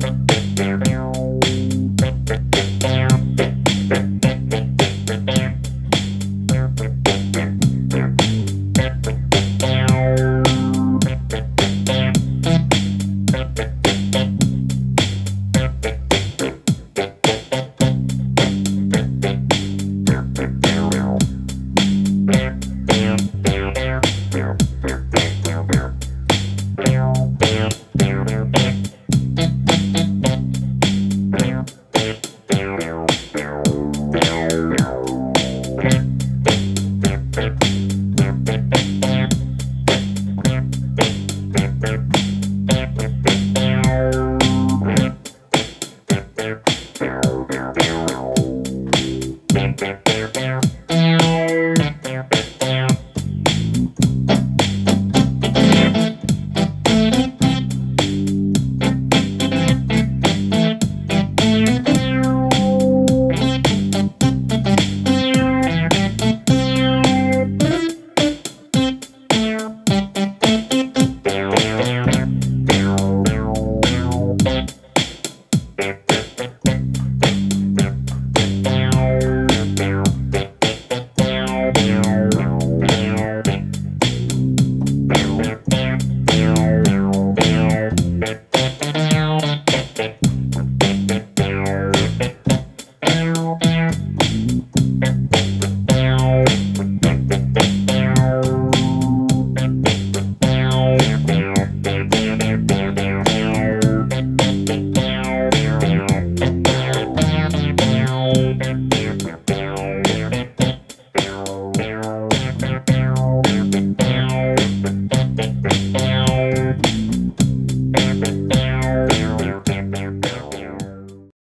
Meow. bam bam bam